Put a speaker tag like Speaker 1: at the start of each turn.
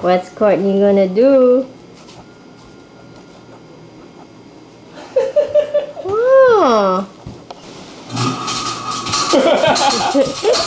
Speaker 1: What's Courtney gonna do? Oh.